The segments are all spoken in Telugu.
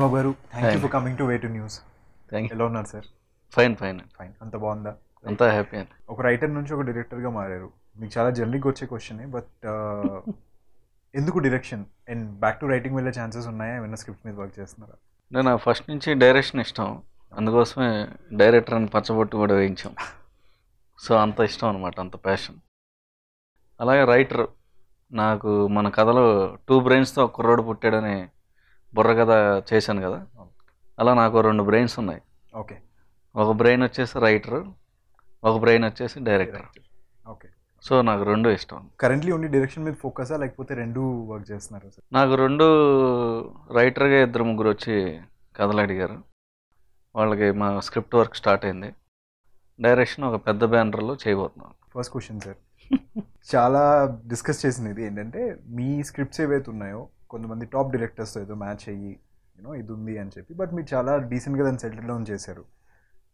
బాబు గారు thank you. For coming to Way2News thank you ఎలా ఉన్నారు సార్ ఫైన్ ఫైన్ ఫైన్ అంత బాగుందా? అంతా హ్యాపీ అండి. ఒక రైటర్ నుంచి ఒక డైరెక్టర్గా మారారు. మీకు చాలా జనరిక్గా వచ్చే క్వశ్చన్ బట్ ఎందుకు direction and back to writing వెళ్ళే ఛాన్సెస్ ఉన్నాయా? ఏమైనా స్క్రిప్ట్ మీద వర్క్ చేస్తున్నారా? నేను ఫస్ట్ నుంచి డైరెక్షన్ ఇష్టం. అందుకోసమే డైరెక్టర్ అని పచ్చబొట్టు కూడా వేయించాం. సో అంత ఇష్టం అనమాట అంత ప్యాషన్ అలాగే రైటర్ నాకు మన కథలో టూ బ్రెయిన్స్తో ఒక కుర్రోడు పుట్టాడని బుర్ర కథ చేశాను కదా. అలా నాకు రెండు బ్రెయిన్స్ ఉన్నాయి. ఓకే. ఒక బ్రెయిన్ వచ్చేసి రైటర్ ఒక బ్రెయిన్ వచ్చేసి డైరెక్టర్ ఓకే. సో నాకు రెండు ఇష్టం. కరెంట్లీ ఓన్లీ డైరెక్షన్ మీద ఫోకసా లేకపోతే రెండు వర్క్ చేస్తున్నారు? సార్ నాకు రెండు రైటర్గా ఇద్దరు ముగ్గురు వచ్చి కథలు అడిగారు. వాళ్ళకి మా స్క్రిప్ట్ వర్క్ స్టార్ట్ అయింది. డైరెక్షన్ ఒక పెద్ద బ్యానర్లో చేయబోతున్నాం. ఫస్ట్ క్వశ్చన్ సార్ చాలా డిస్కస్ చేసింది ఇది. ఏంటంటే మీ స్క్రిప్ట్స్ ఏవైతే ఉన్నాయో కొంతమంది టాప్ డైరెక్టర్స్ ఏదో మ్యాచ్ అయ్యి యూనో ఇది ఉంది అని చెప్పి బట్ మీరు చాలా డీసెంట్గా దాన్ని సెటిల్ డౌన్ చేశారు.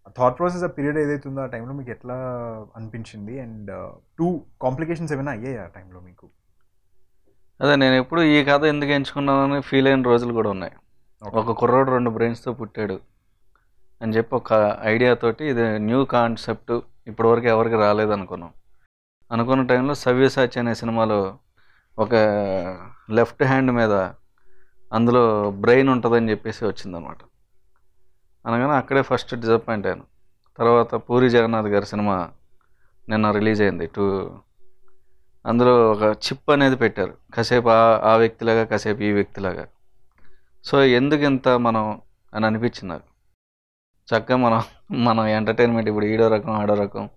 ఆ థాట్ ప్రాసెస్ ఆ పీరియడ్ ఏదైతే ఉందో ఆ టైంలో మీకు ఎట్లా అనిపించింది? అండ్ టూ కాంప్లికేషన్స్ ఏమైనా అయ్యాయి ఆ టైంలో మీకు? అదే నేను ఎప్పుడు ఈ కథ ఎందుకు ఎంచుకున్నానని ఫీల్ అయిన రోజులు కూడా ఉన్నాయి. ఒక కుర్రోడు రెండు బ్రెయిన్స్తో పుట్టాడు అని చెప్పి ఒక ఐడియాతోటి ఇది న్యూ కాన్సెప్ట్ ఇప్పటివరకు ఎవరికి రాలేదు అనుకున్నాం. అనుకున్న టైంలో సవ్యసాచి అనే సినిమాలో ఒక లెఫ్ట్ హ్యాండ్ మీద అందులో బ్రెయిన్ ఉంటుందని చెప్పేసి వచ్చిందనమాట. అనగానే అక్కడే ఫస్ట్ డిసప్పాయింట్ అయ్యాను. తర్వాత పూరి జగన్నాథ్ గారి సినిమా నిన్న రిలీజ్ అయింది టూ. అందులో ఒక చిప్ అనేది పెట్టారు. కాసేపు ఆ ఆ వ్యక్తిలాగా కాసేపు ఈ వ్యక్తిలాగా. సో ఎందుకు ఇంత మనం అని అనిపించింది నాకు. చక్కగా మనం మనం ఎంటర్టైన్మెంట్ ఇప్పుడు ఈడో రకం ఆడో రకం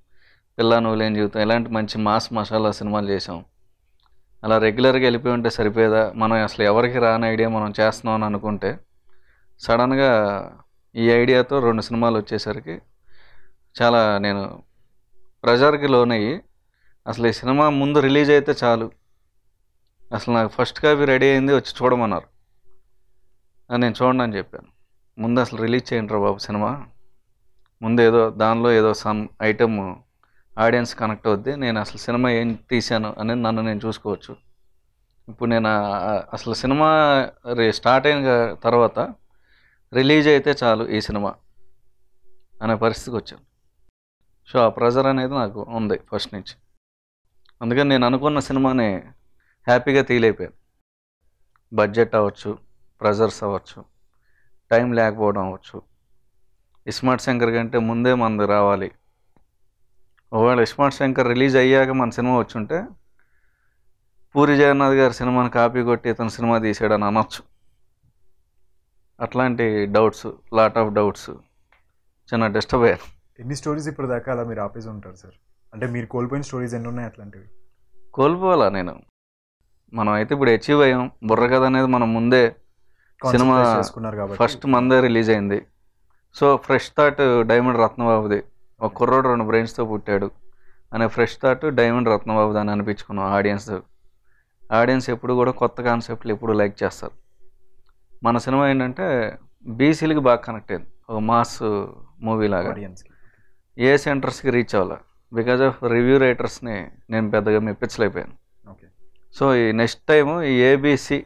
పిల్ల నువ్వు లేని జీవితం ఇలాంటి మంచి మాస్ మసాలా సినిమాలు చేసాం. అలా రెగ్యులర్గా వెళ్ళిపోయి ఉంటే సరిపోయేదా? మనం అసలు ఎవరికి రాని ఐడియా మనం చేస్తున్నాం అని అనుకుంటే సడన్గా ఈ ఐడియాతో రెండు సినిమాలు వచ్చేసరికి చాలా నేను ప్రెజర్కి లోనయ్యి అసలు ఈ సినిమా ముందు రిలీజ్ అయితే చాలు. అసలు నాకు ఫస్ట్ కాపీ రెడీ అయింది వచ్చి చూడమన్నారు. అని నేను చూడండి అని చెప్పాను. ముందు అసలు రిలీజ్ చేయండి రా బాబు సినిమా. ముందు ఏదో దానిలో ఏదో సమ్ ఐటమ్ ఆడియన్స్ కనెక్ట్ అవుద్ది. నేను అసలు సినిమా ఏం తీశాను అనేది నన్ను నేను చూసుకోవచ్చు. ఇప్పుడు నేను అసలు సినిమా రే స్టార్ట్ అయిన తర్వాత రిలీజ్ అయితే చాలు ఈ సినిమా అనే పరిస్థితికి వచ్చాను. సో ఆ ప్రెజర్ అనేది నాకు ఉంది ఫస్ట్ నుంచి. అందుకని నేను అనుకున్న సినిమాని హ్యాపీగా తీయలేకపోయాను. బడ్జెట్ అవ్వచ్చు ప్రెజర్స్ అవ్వచ్చు టైం లేకపోవడం అవ్వచ్చు. ఇస్మార్ట్ శంకర్ కంటే ముందే మనది రావాలి. ఒకవేళ ఇస్మార్ట్ శంకర్ రిలీజ్ అయ్యాక మన సినిమా వచ్చుంటే పూరి జగన్నాథ్ గారి సినిమాని కాపీ కొట్టి ఇతను సినిమా తీసాడని అనొచ్చు. అట్లాంటి డౌట్స్ లాట్ ఆఫ్ డౌట్స్ చిన్న డిస్టర్బ్ అయ్యాను. ఎన్ని స్టోరీస్ ఇప్పుడు దాకా అలా మీరు ఆపేసి ఉంటారు సార్? అంటే మీరు కోల్పోయిన స్టోరీస్ ఎన్ని ఉన్నాయి అట్లాంటివి? కోల్పోవాలా నేను? మనం అయితే ఇప్పుడు అచీవ్ అయ్యాం. బుర్ర కథ అనేది మనం ముందే సినిమా Concentrate చేసుకున్నారు కాబట్టి. ఫస్ట్ మందే రిలీజ్ అయింది. సో ఫ్రెష్ థాట్ డైమండ్ రత్నబాబుది. ఒక కుర్రోడు రెండు బ్రెయిన్స్తో పుట్టాడు. అనే ఫ్రెష్ థాట్ డైమండ్ రత్నబాబుది అని అనిపించుకున్నాం ఆడియన్స్ ఆడియన్స్ ఎప్పుడు కూడా కొత్త కాన్సెప్ట్లు ఎప్పుడు లైక్ చేస్తారు. మన సినిమా ఏంటంటే బీసీలకి బాగా కనెక్ట్ అయింది. ఒక మాస్ మూవీ లాగా. ఆడియన్స్కి ఏ సెంటర్స్కి రీచ్ అవ్వాలి? బికాజ్ ఆఫ్ రివ్యూ రైటర్స్ని నేను పెద్దగా మెప్పించలేకపోయాను. ఓకే సో ఈ నెక్స్ట్ టైం ఈ ఏబిసి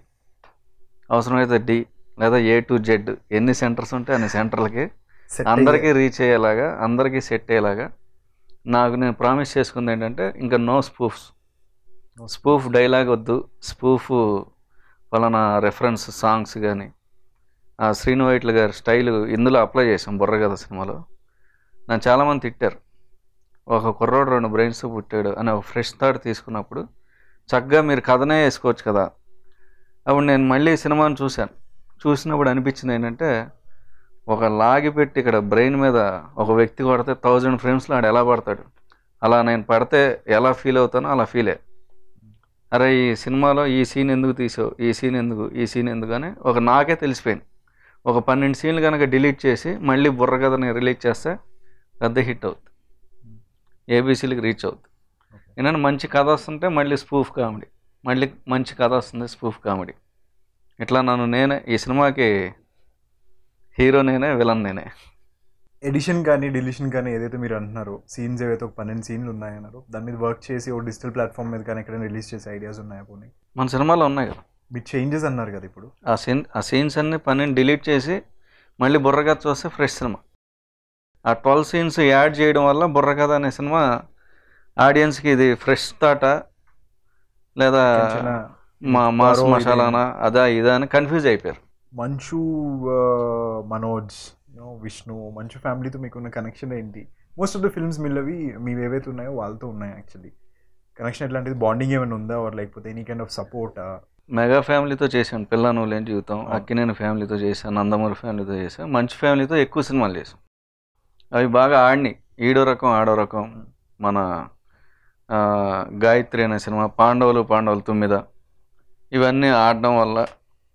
అవసరమైతే డి లేదా ఏ టు జెడ్ ఎన్ని సెంటర్స్ ఉంటే అన్ని సెంటర్లకి అందరికీ రీచ్ అయ్యేలాగా అందరికీ సెట్ అయ్యేలాగా నాకు నేను ప్రామిస్ చేసుకుంది ఏంటంటే ఇంకా నో స్పూఫ్స్ స్పూఫ్ డైలాగ్ వద్దు. స్పూఫ్ వలన రెఫరెన్స్ సాంగ్స్ కానీ ఆ శ్రీను వైట్ల గారి స్టైల్ ఇందులో అప్లై చేసాం బుర్రగద సినిమాలో. నన్ను చాలామంది తిట్టారు. ఒక కుర్రోడు రెండు బ్రెయిన్స్ పుట్టాడు అనే ఒక ఫ్రెష్ థాట్ తీసుకున్నప్పుడు చక్కగా మీరు కథనే వేసుకోవచ్చు కదా. అప్పుడు నేను మళ్ళీ సినిమాని చూశాను. చూసినప్పుడు అనిపించింది ఏంటంటే ఒక లాగి పెట్టి ఇక్కడ బ్రెయిన్ మీద ఒక వ్యక్తి కొడితే థౌజండ్ ఫ్రేమ్స్లో ఆడు ఎలా పడతాడు? అలా నేను పడితే ఎలా ఫీల్ అవుతానో అలా ఫీలే. అరే ఈ సినిమాలో ఈ సీన్ ఎందుకు తీసావు? ఈ సీన్ ఎందుకు? ఈ సీన్ ఎందుకు? అని ఒక నాకే తెలిసిపోయింది. ఒక పన్నెండు సీన్లు కనుక డిలీట్ చేసి మళ్ళీ బుర్ర కథని రిలీజ్ చేస్తే పెద్ద హిట్ అవుతుంది ఏబీసీలకి రీచ్ అవుతుంది ఏంటంటే మంచి కథ వస్తుంటే మళ్ళీ స్పూఫ్ కామెడీ. మళ్ళీ మంచి కథ వస్తుంది స్పూఫ్ కామెడీ. ఇట్లా నన్ను నేనే ఈ సినిమాకి హీరో నేనే విలన్ నేనే. ఎడిషన్ కానీ డిలిషన్ కానీ ఏదైతే మీరు అంటున్నారో సీన్స్ ఏవైతే ఒక పన్నెండు సీన్లు ఉన్నాయన్నారో దాని మీద వర్క్ చేసి ఓ డిజిటల్ ప్లాట్ఫామ్ మీద కానీ ఎక్కడైనా రిలీజ్ చేసే ఐడియాస్ ఉన్నాయా పోనీ? మన సినిమాలో ఉన్నాయి కదా. మీ చేంజెస్ అన్నారు కదా ఇప్పుడు. ఆ సీన్ ఆ సీన్స్ అన్ని పనిని డిలీట్ చేసి మళ్ళీ బుర్రకథ చూస్తే ఫ్రెష్ సినిమా. ఆ ట్వెల్వ్ సీన్స్ యాడ్ చేయడం వల్ల బుర్రకథ అనే సినిమా ఆడియన్స్కి ఇది ఫ్రెష్ థాట లేదా మా మాస్ మరో మసాలానా? అదా ఇదా అని కన్ఫ్యూజ్ అయిపోయారు. మంచు మనోజ్ know, విష్ణు మంచు ఫ్యామిలీతో మీకున్న కనెక్షన్ ఏంటి? మోస్ట్ ఆఫ్ ద ఫిల్మ్స్ మీవి మీవి ఏవైతే ఉన్నాయో వాళ్ళతో ఉన్నాయి యాక్చువల్లీ కనెక్షన్ ఎట్లాంటిది? బాండింగ్ ఏమైనా ఉందా? ఆర్ లేకపోతే any kind of support mega ఫ్యామిలీతో చేశాను. పిల్ల నువ్వు లేని జీవితం. అవును. అక్కినేని ఫ్యామిలీతో చేశాను నందమూరి ఫ్యామిలీతో చేశాను మంచి ఫ్యామిలీతో ఎక్కువ సినిమాలు చేశాం. అవి బాగా ఆడినాయి. ఈడో రకం ఆడో రకం. మన ఆ, గాయత్రి అనే సినిమా పాండవులు పాండవులు తొమ్మిద. ఇవన్నీ ఆడడం వల్ల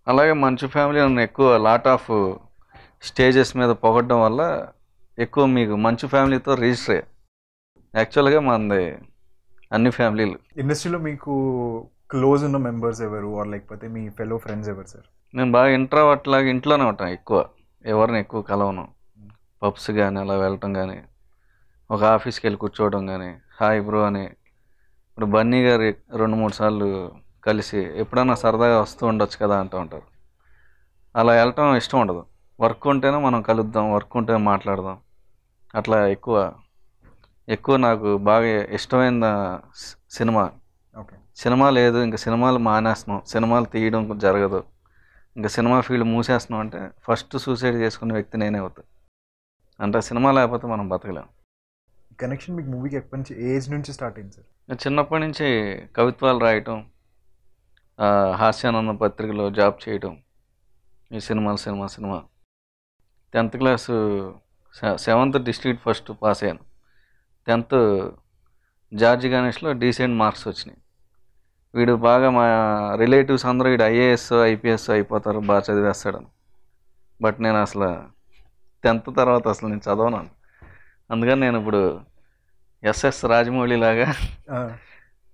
అలాగే మంచి ఫ్యామిలీ నన్ను ఎక్కువ లాట్ ఆఫ్ స్టేజెస్ మీద పొగడడం వల్ల ఎక్కువ మీకు మంచి ఫ్యామిలీతో రిజిస్టర్ అయ్యా. యాక్చువల్గా మనది అన్ని ఫ్యామిలీలు. ఇండస్ట్రీలో మీకు క్లోజ్ ఉన్న మెంబర్స్ ఎవరు? ఆర్ లేకపోతే మీ ఫెలో ఫ్రెండ్స్ ఎవరు సార్ నేను బాగా ఇంట్రావర్ట్ లాగా ఇంట్లోనే ఉంటాను ఎక్కువ. ఎవరిని ఎక్కువ కలవను. పబ్స్ కానీ అలా వెళ్ళటం కానీ ఒక ఆఫీస్కి వెళ్ళి కూర్చోవడం కానీ హాయ్ బ్రో అని. ఇప్పుడు బన్నీ గారు రెండు మూడు సార్లు కలిసి ఎప్పుడైనా సరదాగా వస్తూ ఉండొచ్చు కదా అంటూ ఉంటారు. అలా వెళ్ళటం ఇష్టం ఉండదు. వర్క్ ఉంటేనే మనం కలుద్దాం వర్క్ ఉంటేనే మాట్లాడదాం. అట్లా ఎక్కువ ఎక్కువ నాకు బాగా ఇష్టమైన సినిమా. ఓకే. సినిమా లేదు ఇంకా సినిమాలు మానేస్తున్నాం. సినిమాలు తీయడం జరగదు. ఇంకా సినిమా ఫీల్డ్ మూసేస్తున్నాం అంటే ఫస్ట్ సూసైడ్ చేసుకునే వ్యక్తి నేనే అవుతా. అంటే సినిమా లేకపోతే మనం బతకలేం. కనెక్షన్ మీకు మూవీకి ఎప్పటి నుంచి ఏజ్ నుంచి స్టార్ట్ అయింది సార్? నేను చిన్నప్పటి నుంచి కవిత్వాలు రాయటం హాస్యానంద పత్రికలో జాబ్ చేయడం ఈ సినిమాలు cinema cinema. Tenth class seventh district first pass అయ్యాను. టెన్త్ జార్జి గణేష్లో డీసెంట్ మార్క్స్ వచ్చినాయి. వీడు బాగా మా రిలేటివ్స్ అందరూ వీడు ఐఏఎస్ ఐపీఎస్ అయిపోతారు బాగా చదివేస్తాడని. బట్ నేను అసలు టెన్త్ తర్వాత అసలు నేను చదవను అందుకని నేను ఇప్పుడు ఎస్ఎస్ రాజమౌళి లాగా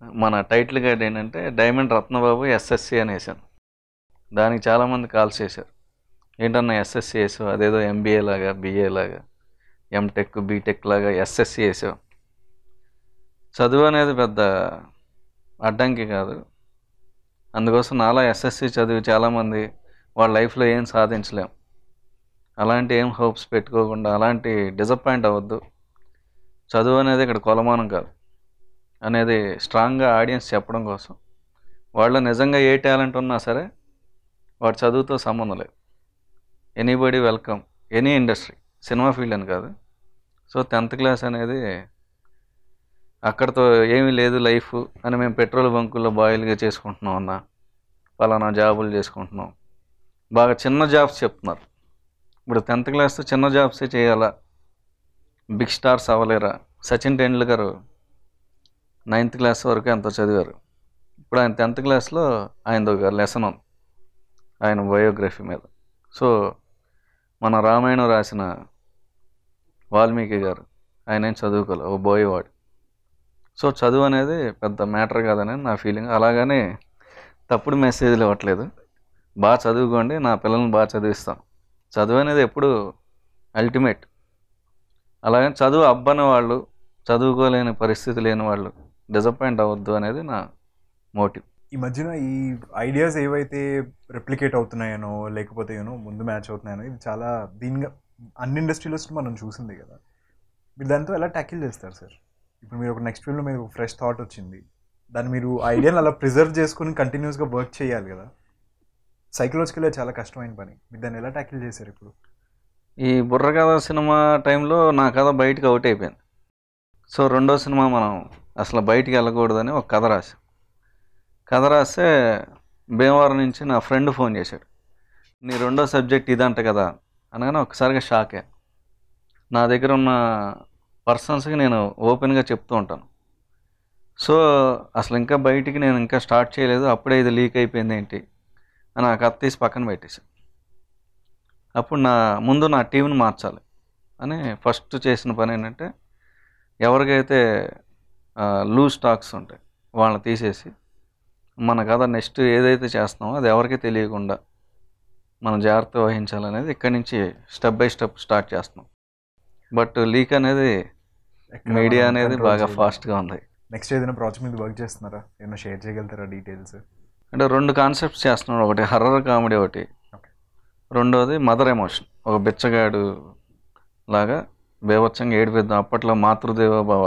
మన టైటిల్ గైడ్ ఏంటంటే డైమండ్ రత్నబాబు ఎస్ఎస్సి అని వేశాను దానికి చాలామంది కాల్స్ చేశారు. ఏంటన్నా ఎస్ఎస్సి వేసావు? అదేదో ఎంబీఏ లాగా బిఏ లాగా ఎంటెక్ బీటెక్ లాగా ఎస్ఎస్సి వేసావు. చదువు అనేది పెద్ద అడ్డంకి కాదు. అందుకోసం నాలా ఎస్ఎస్సి చదివి చాలామంది వాళ్ళ లైఫ్లో ఏం సాధించలేం. అలాంటి ఏం హోప్స్ పెట్టుకోకుండా అలాంటి డిసప్పాయింట్ అవ్వద్దు. చదువు అనేది ఇక్కడ కొలమానం కాదు. అనేది స్ట్రాంగ్గా ఆడియన్స్ చెప్పడం కోసం. వాళ్ళ నిజంగా ఏ టాలెంట్ ఉన్నా సరే వాడు చదువుతో సంబంధం లేదు. Anybody welcome any industry cinema field అని కాదు. సో టెన్త్ క్లాస్ అనేది అక్కడతో ఏమీ లేదు లైఫ్ అని మేము పెట్రోల్ బంకుల్లో బాయిల్గా చేసుకుంటున్నాం అన్న పలానా జాబులు చేసుకుంటున్నాం. బాగా చిన్న జాబ్స్ చెప్తున్నారు. ఇప్పుడు టెన్త్ క్లాస్తో చిన్న జాబ్సే చేయాలా? బిగ్ స్టార్స్ అవ్వలేరా? సచిన్ టెండూల్కర్ నైన్త్ క్లాస్ వరకు ఎంత చదివారు? ఇప్పుడు ఆయన టెన్త్ క్లాస్లో ఆయనది ఒక లెసన్ ఉంది ఆయన బయోగ్రఫీ మీద. సో మన రామాయణం రాసిన వాల్మీకి గారు ఆయన ఏం చదువుకోలే ఓ బోయేవాడు సో చదువు అనేది పెద్ద మ్యాటర్ కాదని నా ఫీలింగ్ అలాగనే తప్పుడు మెసేజ్లు ఇవ్వట్లేదు. బాగా చదువుకోండి నా పిల్లల్ని బాగా చదివిస్తాం. చదువు అనేది ఎప్పుడు అల్టిమేట్ అలాగే చదువు అబ్బని వాళ్ళు చదువుకోలేని పరిస్థితి లేని వాళ్ళు డిసప్పాయింట్ అవ్వద్దు అనేది నా మోటివ్ ఈ మధ్యన ఈ ఐడియాస్ ఏవైతే రెప్లికేట్ అవుతున్నాయనో లేకపోతే యూనో ముందు మ్యాచ్ అవుతున్నాయనో ఇది చాలా దీనిగా అన్ని ఇండస్ట్రీలో మనం చూసింది కదా. మీరు దాంతో ఎలా ట్యాకిల్ చేస్తారు సార్ ఇప్పుడు మీరు ఒక నెక్స్ట్ ఫిల్మ్లో మీరు ఫ్రెష్ థాట్ వచ్చింది. దాన్ని మీరు ఐడియాని అలా ప్రిజర్వ్ చేసుకుని కంటిన్యూస్గా వర్క్ చేయాలి కదా. సైకలాజికల్గా చాలా కష్టమైన పని. మీరు దాన్ని ఎలా ట్యాకిల్ చేశారు ఇప్పుడు? ఈ బుర్రకథ సినిమా టైంలో నా కథ బయటికి అవుట్ అయిపోయింది. సో రెండో సినిమా మనం అసలు బయటికి వెళ్ళకూడదని ఒక కథ రాశా. కథ రాస్తే భీమవరం నుంచి నా ఫ్రెండ్ ఫోన్ చేశాడు. నీ రెండో సబ్జెక్ట్ ఇదంట కదా అనగానే ఒకసారిగా షాకే నా దగ్గర ఉన్న పర్సన్స్కి నేను ఓపెన్గా చెప్తూ ఉంటాను. సో అసలు ఇంకా బయటికి నేను ఇంకా స్టార్ట్ చేయలేదు అప్పుడే ఇది లీక్ అయిపోయింది ఏంటి అని ఆ కథ తీసి పక్కన పెట్టేసి అప్పుడు నా ముందు నా టీంని మార్చాలి అని ఫస్ట్ చేసిన పని ఏంటంటే ఎవరికైతే లూజ్ స్టాక్స్ ఉంటాయి. వాళ్ళని తీసేసి మన కథ నెక్స్ట్ ఏదైతే చేస్తున్నామో అది ఎవరికీ తెలియకుండా మనం జాగ్రత్త వహించాలనేది ఇక్కడి నుంచి స్టెప్ బై స్టెప్ స్టార్ట్ చేస్తున్నాం. బట్ లీక్ అనేది మీడియా అనేది బాగా ఫాస్ట్గా ఉంది. నెక్స్ట్ ఏదైనా ప్రాజెక్ట్ మీద వర్క్ చేస్తున్నారా? ఏమైనా షేర్ చేయగలుగుతారా డీటెయిల్స్ అంటే రెండు కాన్సెప్ట్స్ చేస్తున్నాడు ఒకటి హర్రర్ కామెడీ ఒకటి. రెండోది మదర్ ఎమోషన్ ఒక బిచ్చగాడు లాగా బేవచ్చంగా ఏడిపిద్దాం. అప్పట్లో మాతృదేవ భవ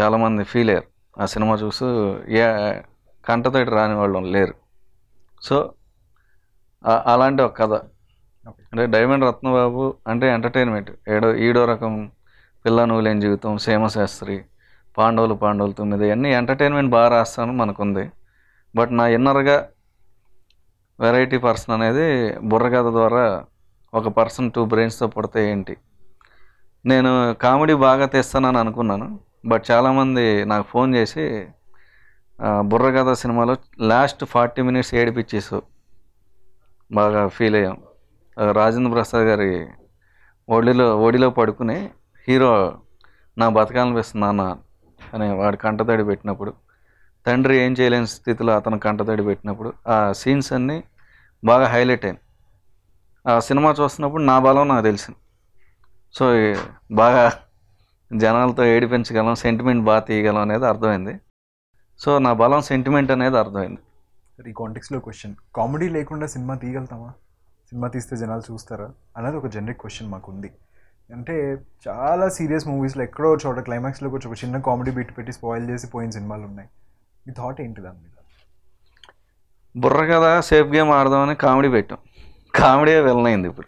చాలామంది ఫీల్ అయ్యారు. ఆ సినిమా చూసి ఏ కంటతడి రాని వాళ్ళు లేరు. సో అలాంటి ఒక కథ. అంటే డైమండ్ రత్నబాబు అంటే ఎంటర్టైన్మెంట్ ఏడో ఈడో రకం పిల్ల నువ్వులేని జీవితం సీమశాస్త్రి పాండవులు పాండవులు తొమ్మిది అన్నీ ఎంటర్టైన్మెంట్ బాగా రాస్తాను మనకుంది. బట్ నా ఇన్నర్గా వెరైటీ పర్సన్ అనేది బుర్రకథ ద్వారా ఒక పర్సన్ టూ బ్రెయిన్స్తో పుడితే ఏంటి? నేను కామెడీ బాగా తెస్తానని అనుకున్నాను. బట్ చాలామంది నాకు ఫోన్ చేసి బుర్రకథ సినిమాలో లాస్ట్ ఫార్టీ మినిట్స్ ఏడిపించేసావు బాగా ఫీల్ అయ్యాం. రాజేంద్ర ప్రసాద్ గారి ఒడిలో ఒడిలో పడుకుని హీరో నా బతకాలనిపిస్తుంది నాన్న అని వాడు కంటతడి పెట్టినప్పుడు తండ్రి ఏం చేయలేని స్థితిలో అతను కంటతడి పెట్టినప్పుడు ఆ సీన్స్ అన్నీ బాగా హైలైట్ అయింది ఆ సినిమా చూస్తున్నప్పుడు నా బలం నాకు తెలిసింది. సో బాగా జనాలతో ఏడిపించగలం సెంటిమెంట్ బాగా తీయగలం అనేది అర్థమైంది. సో నా బలం సెంటిమెంట్ అనేది అర్థమైంది. సరే ఈ కాంటెక్స్లో క్వశ్చన్ కామెడీ లేకుండా సినిమా తీయగలుగుతామా? సినిమా తీస్తే జనాలు చూస్తారా? అన్నది ఒక జనరిక్ క్వశ్చన్ మాకు ఉంది అంటే చాలా సీరియస్ మూవీస్లో ఎక్కడో చోట క్లైమాక్స్లోకి వచ్చి ఒక చిన్న కామెడీ బిట్ పెట్టి స్పాయిల్ చేసి పోయిన సినిమాలు ఉన్నాయి. మీ థాట్ ఏంటి దాని మీద? బుర్ర కథ సేఫ్ గేమ్ ఆడదామని కామెడీ పెట్టాం. కామెడీ వెళ్ళనైంది ఇప్పుడు.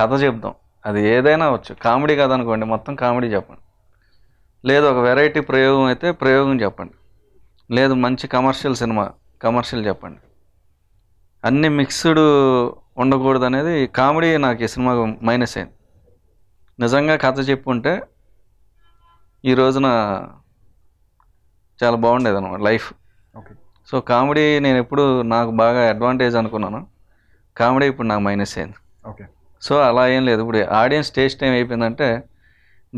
కథ చెప్దాం. అది ఏదైనా వచ్చు కామెడీ కథ అనుకోండి మొత్తం కామెడీ చెప్పండి. లేదు ఒక వెరైటీ ప్రయోగం అయితే ప్రయోగం చెప్పండి. లేదు మంచి కమర్షియల్ సినిమా కమర్షియల్ చెప్పండి. అన్ని మిక్స్డ్ ఉండకూడదు అనేది కామెడీ నాకు ఈ సినిమా మైనస్ అయింది నిజంగా కథ చెప్పుంటే ఈ రోజున చాలా బాగుండేది అనమాట లైఫ్ ఓకే. సో కామెడీ నేను ఎప్పుడు నాకు బాగా అడ్వాంటేజ్ అనుకున్నాను. కామెడీ ఇప్పుడు నాకు మైనస్ అయింది ఓకే. సో అలా ఏం లేదు. ఇప్పుడు ఆడియన్స్ టేస్ట్ ఏం అయిపోయిందంటే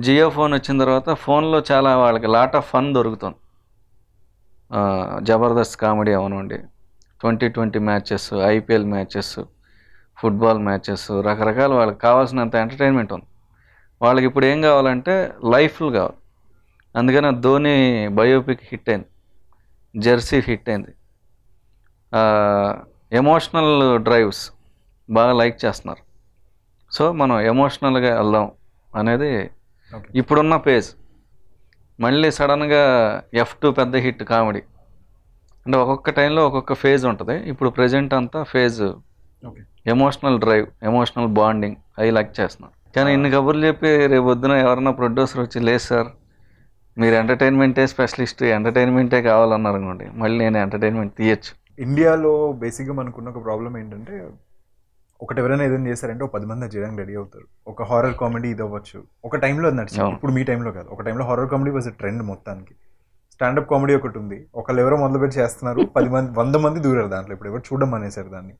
జియో ఫోన్ వచ్చిన తర్వాత ఫోన్లో చాలా వాళ్ళకి లాట్ ఆఫ్ ఫన్ దొరుకుతుంది. Jabardasth comedy అవనండి. Twenty twenty matches IPL matches football matches రకరకాల వాళ్ళకి కావాల్సినంత ఎంటర్టైన్మెంట్ ఉంది. వాళ్ళకి ఇప్పుడు ఏం కావాలంటే లైఫ్లు కావాలి. అందుకని ధోని బయోపిక్ హిట్ అయింది. జెర్సీ హిట్ అయింది. ఎమోషనల్ డ్రైవ్స్ బాగా లైక్ చేస్తున్నారు. సో మనం ఎమోషనల్గా వెళ్దాం అనేది ఇప్పుడున్న పేజ్. మళ్ళీ సడన్గా ఎఫ్ టూ పెద్ద హిట్ కామెడీ. అంటే ఒక్కొక్క టైంలో ఒక్కొక్క ఫేజ్ ఉంటుంది. ఇప్పుడు ప్రజెంట్ అంతా phase emotional drive emotional bonding అవి లైక్ చేస్తున్నారు. కానీ ఇన్ని కబుర్లు చెప్పి రేపు పొద్దున ఎవరన్నా ప్రొడ్యూసర్ వచ్చి లేదు సార్ మీరు ఎంటర్టైన్మెంటే స్పెషలిస్ట్ ఎంటర్టైన్మెంటే కావాలన్నారు అనుకోండి మళ్ళీ నేను ఎంటర్టైన్మెంట్ తీయచ్చు. ఇండియాలో బేసిక్గా మనకున్న ఒక ప్రాబ్లం ఏంటంటే ఒకటి ఎవరైనా ఏదైనా చేశారంటే ఒక పది మంది చేయడానికి రెడీ అవుతారు. ఒక హారర్ కామెడీ ఇది అవ్వచ్చు. ఒక టైంలో అది నడిచింది. ఇప్పుడు మీ టైంలో కాదు. ఒక టైంలో హారర్ కామెడీ వాజ్ ట్రెండ్ మొత్తానికి. స్టాండప్ కామెడీ ఒకటి ఉంది. ఒకళ్ళు ఎవరో మొదలుపెట్టి చేస్తున్నారు. పది మంది వంద మంది దూరారు దాంట్లో. ఇప్పుడు ఎవరు చూడడం అనేసారు దాన్ని.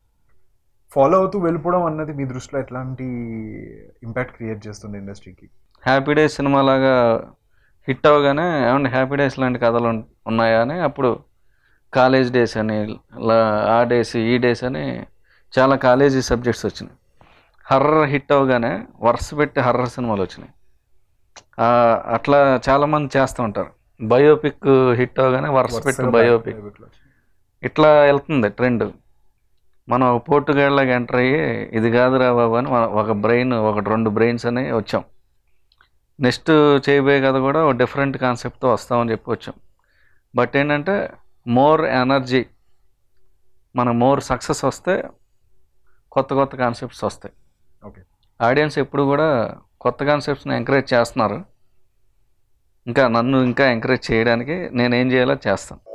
ఫాలో అవుతూ వెళ్ళిపోవడం అన్నది మీ దృష్టిలో ఎట్లాంటి ఇంపాక్ట్ క్రియేట్ చేస్తుంది ఇండస్ట్రీకి హ్యాపీ డేస్ సినిమా లాగా హిట్ అవగానే ఏమంటే హ్యాపీ డేస్ లాంటి కథలు ఉన్- ఉన్నాయా అని అప్పుడు కాలేజ్ డేస్ అని ఆ డేస్ ఈ డేస్ అని చాలా కాలేజీ సబ్జెక్ట్స్ వచ్చినాయి. హర్రర్ హిట్ అవగానే వరుస పెట్టి హర్రర్ సినిమాలు వచ్చినాయి. అట్లా చాలామంది చేస్తూ ఉంటారు. బయోపిక్ హిట్ అవగానే వరుస పెట్టి బయోపిక్. ఇట్లా వెళ్తుంది ట్రెండ్. మనం పోర్టుగాళ్ళకి ఎంటర్ అయ్యి ఇది కాదురా బాబు అని ఒక బ్రెయిన్ ఒకటి రెండు బ్రెయిన్స్ అని వచ్చాం. నెక్స్ట్ చేయబోయే కథ కూడా ఒక డిఫరెంట్ కాన్సెప్ట్తో వస్తామని చెప్పి వచ్చాం. బట్ ఏంటంటే మోర్ ఎనర్జీ. మన మోర్ సక్సెస్ వస్తే కొత్త కొత్త కాన్సెప్ట్స్ వస్తాయి. ఓకే. ఆడియన్స్ ఎప్పుడు కూడా కొత్త కాన్సెప్ట్స్ని ఎంకరేజ్ చేస్తున్నారు. ఇంకా నన్ను ఇంకా ఎంకరేజ్ చేయడానికి నేను ఏం చేయాలో చేస్తాను.